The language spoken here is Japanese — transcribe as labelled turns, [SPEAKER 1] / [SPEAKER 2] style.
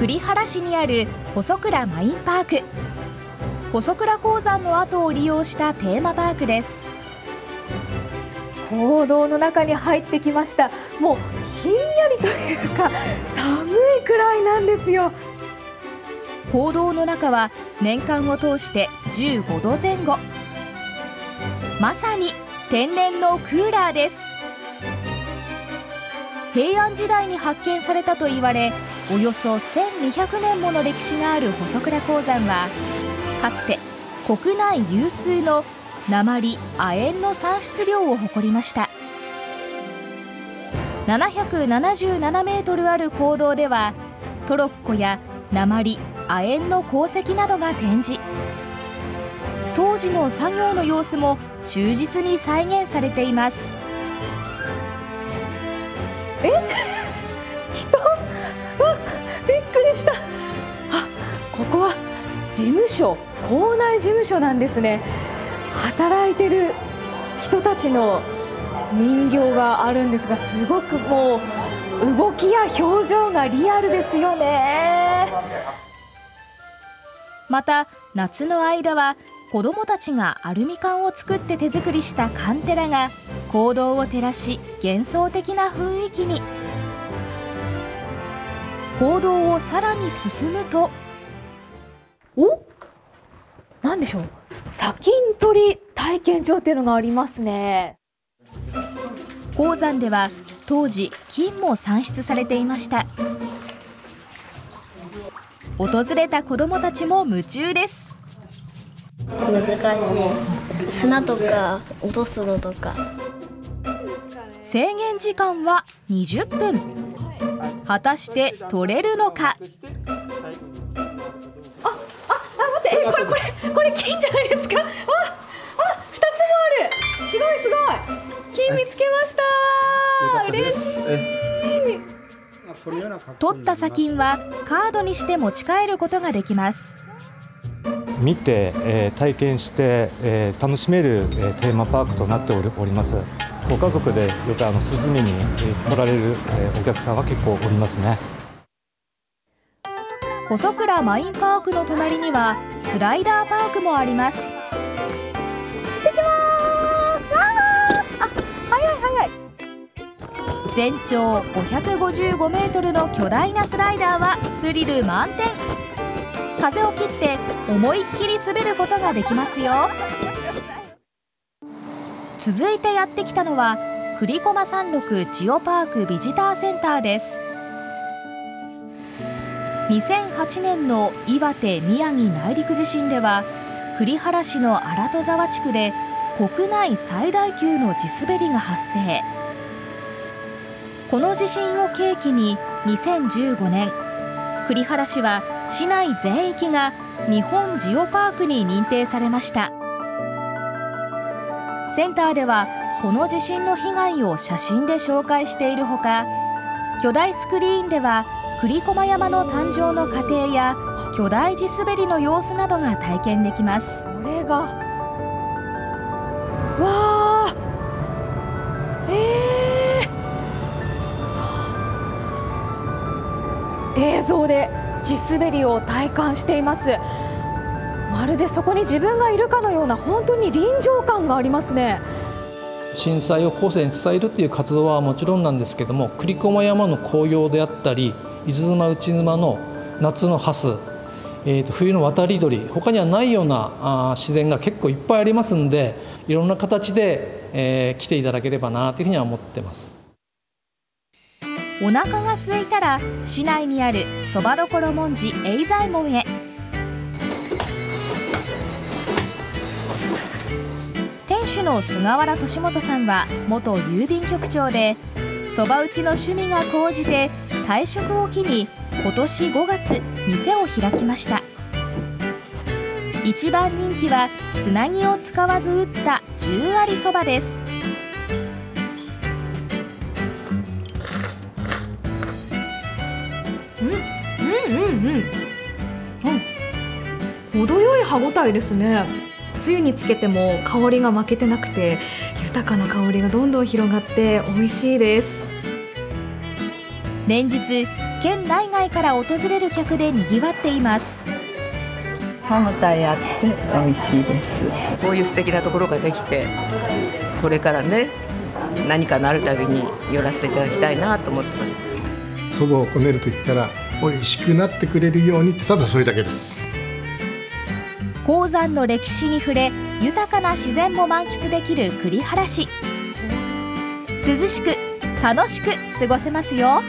[SPEAKER 1] 栗原市にある細倉マインパーク。細倉鉱山の跡を利用したテーマパークです。
[SPEAKER 2] 坑道の中に入ってきました。もうひんやりというか寒いくらいなんですよ。
[SPEAKER 1] 坑道の中は年間を通して15度前後。まさに天然のクーラーです。平安時代に発見されたと言われおよそ1200年もの歴史がある細倉鉱山はかつて国内有数の鉛亜鉛の産出量を誇りました。777メートルある坑道ではトロッコや鉛亜鉛の鉱石などが展示。当時の作業の様子も忠実に再現されています。
[SPEAKER 2] え？ここは事務所校内事務所なんですね。働いてる人たちの人形があるんですがすごくもう動きや表情がリアルですよね。
[SPEAKER 1] また夏の間は子どもたちがアルミ缶を作って手作りしたカンテラが行動を照らし幻想的な雰囲気に。行動をさらに進むと
[SPEAKER 2] でしょう。砂金取り体験場っていうのがありますね。
[SPEAKER 1] 鉱山では当時金も産出されていました。訪れた子どもたちも夢中です。
[SPEAKER 3] 難しい。砂とか落とすのとか。
[SPEAKER 1] 制限時間は20分。果たして取れるのか？
[SPEAKER 2] えこれこれこれ金じゃないですか？ああ二つもある。すごいすごい。金見つけました。嬉しい。
[SPEAKER 1] 取った砂金はカードにして持ち帰ることができます。
[SPEAKER 4] 見て、えー、体験して、えー、楽しめる、えー、テーマパークとなっておりおります。ご家族でよくあの涼みに、え来られる、えお客さんは結構おりますね
[SPEAKER 1] 細倉マインパークの隣にはスライダーパークもあります。全長555メートルの巨大なスライダーはスリル満点。風を切って思いっきり滑ることができますよ。続いてやってきたのは栗駒山麓ジオパークビジターセンターです。2008年の岩手・宮城内陸地震では栗原市の荒戸沢地区で国内最大級の地滑りが発生。この地震を契機に2015年栗原市は市内全域が日本ジオパークに認定されました。センターではこの地震の被害を写真で紹介しているほか巨大スクリーンでは栗駒山の誕生の過程や巨大地滑りの様子などが体験できます。
[SPEAKER 2] これが。わあ。えー、映像で地滑りを体感しています。まるでそこに自分がいるかのような本当に臨場感がありますね。
[SPEAKER 5] 震災を後世に伝えるという活動はもちろんなんですけども栗駒山の紅葉であったり伊豆沼内沼の夏のハス、えー、と冬の渡り鳥他にはないようなあ自然が結構いっぱいありますんでいろんな形で、えー、来ていただければなというふうには思ってます。
[SPEAKER 1] お腹が空いたら市内にあるそばどころもんじ永左衛門へ店主の菅原利元さんは元郵便局長でそば打ちの趣味が高じて退職を機に今年5月店を開きました。一番人気はつなぎを使わず打った十割そばです。
[SPEAKER 2] うんうんうん程よい歯ごたえですね。つゆにつけても香りが負けてなくて豊かな香りがどんどん広がって美味しいです。
[SPEAKER 1] 連日県内外から訪れる客でにぎわっています。
[SPEAKER 6] 歯ごたえあって美味しいです。
[SPEAKER 7] こういう素敵なところができてこれからね何かなるたびに寄らせていただきたいなと思ってます。
[SPEAKER 8] そばをこねる時から美味しくなってくれるようにただそれだけです。
[SPEAKER 1] 鉱山の歴史に触れ豊かな自然も満喫できる栗原市。涼しく楽しく過ごせますよ